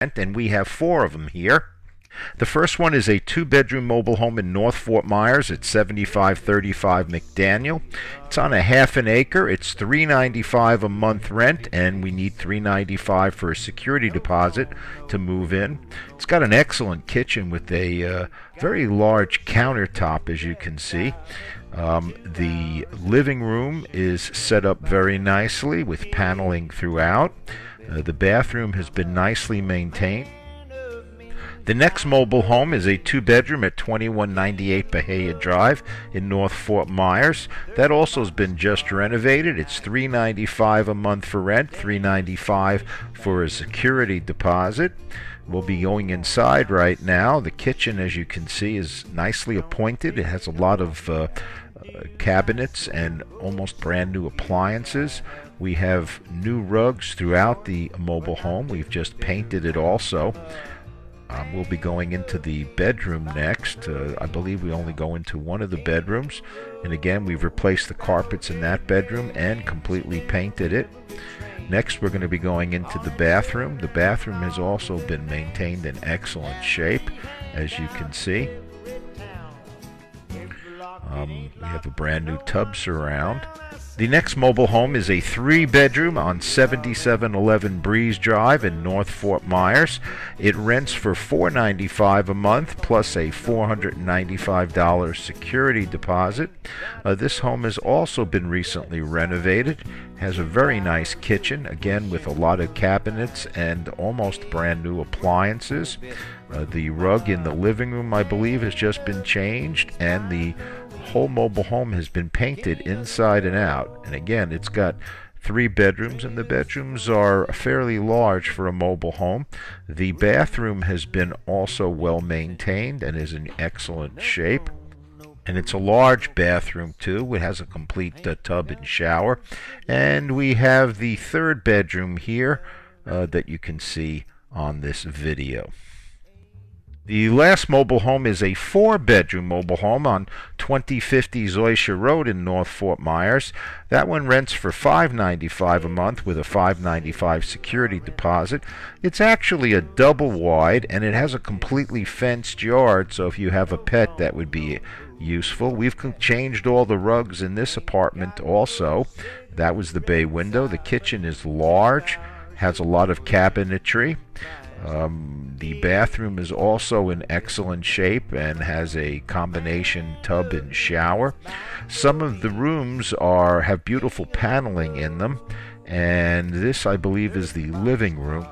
and we have four of them here. The first one is a two bedroom mobile home in North Fort Myers at 7535 McDaniel. It's on a half an acre. It's 395 a month rent and we need 395 for a security deposit to move in. It's got an excellent kitchen with a uh, very large countertop as you can see. Um, the living room is set up very nicely with paneling throughout. Uh, the bathroom has been nicely maintained. The next mobile home is a two bedroom at 2198 Bahia Drive in North Fort Myers. That also has been just renovated. It's 395 a month for rent, 395 for a security deposit. We'll be going inside right now. The kitchen, as you can see, is nicely appointed. It has a lot of uh, cabinets and almost brand new appliances. We have new rugs throughout the mobile home. We've just painted it also. Um, we'll be going into the bedroom next. Uh, I believe we only go into one of the bedrooms. And again, we've replaced the carpets in that bedroom and completely painted it. Next, we're going to be going into the bathroom. The bathroom has also been maintained in excellent shape, as you can see. Um, we have a brand new tub surround. The next mobile home is a three bedroom on 7711 Breeze Drive in North Fort Myers. It rents for 495 a month plus a $495 security deposit. Uh, this home has also been recently renovated. Has a very nice kitchen, again with a lot of cabinets and almost brand new appliances. Uh, the rug in the living room, I believe, has just been changed, and the whole mobile home has been painted inside and out. And again, it's got three bedrooms, and the bedrooms are fairly large for a mobile home. The bathroom has been also well maintained and is in excellent shape. And it's a large bathroom too. It has a complete uh, tub and shower. And we have the third bedroom here uh, that you can see on this video. The last mobile home is a four bedroom mobile home on 2050 Zoysia Road in North Fort Myers. That one rents for $5.95 a month with a $5.95 security deposit. It's actually a double wide and it has a completely fenced yard, so if you have a pet, that would be useful. We've changed all the rugs in this apartment also. That was the bay window. The kitchen is large, has a lot of cabinetry. Um, the bathroom is also in excellent shape and has a combination tub and shower. Some of the rooms are have beautiful paneling in them, and this I believe is the living room.